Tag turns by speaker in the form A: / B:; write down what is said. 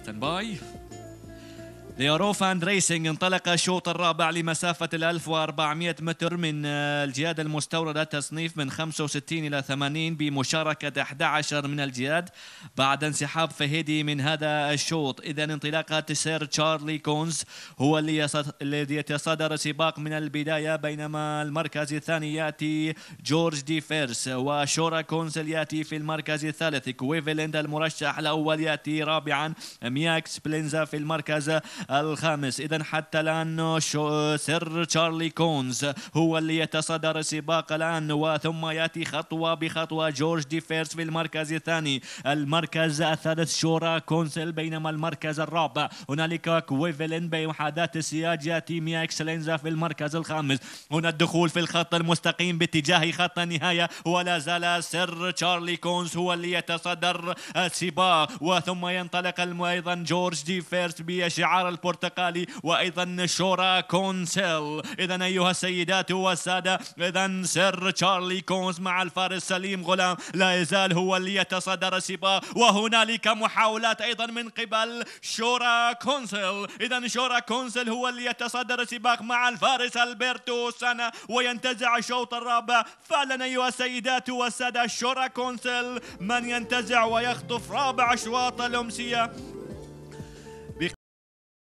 A: Stand by. they're off and racing انطلق الشوط الرابع لمسافة ال 1400 متر من الجياد المستوردة تصنيف من 65 إلى 80 بمشاركة 11 من الجياد بعد انسحاب فهيدي من هذا الشوط. إذا انطلاقة سير تشارلي كونز هو الذي يتصدر سباق من البداية بينما المركز الثاني يأتي جورج دي فيرس وشورا كونسل يأتي في المركز الثالث. كويفلند المرشح الأول يأتي رابعا مياكس بلينزا في المركز الخامس. إذا حتى الآن سير تشارلي كونز هو اللي يتصدر السباق الآن وثم يأتي خطوة بخطوة. جورج دي فيرس في المركز الثاني. المركز الثالث شورا كونسل بينما المركز الرابع. هنالك كويفلين بمحاذاة السياج يأتي ميا إكسلينزا في المركز الخامس. هنا الدخول في الخط المستقيم باتجاه خط النهاية. ولا زال سير تشارلي كونز هو اللي يتصدر السباق. وثم ينطلق أيضا جورج دي فيرس بشعار البرتقالي وأيضا شورا كونسيل اذا أيها السيدات والسادة اذا سير تشارلي كونز مع الفارس سليم غلام. لا يزال هو اللي يتصدر السباق وهنالك محاولات أيضا من قبل شورا كونسيل اذا شورا كونسيل هو اللي يتصدر السباق مع الفارس ألبرتو سنة وينتزع الشوط الرابع. فعلا أيها السيدات والسادة شورا كونسيل من ينتزع ويخطف رابع أشواط الأمسية.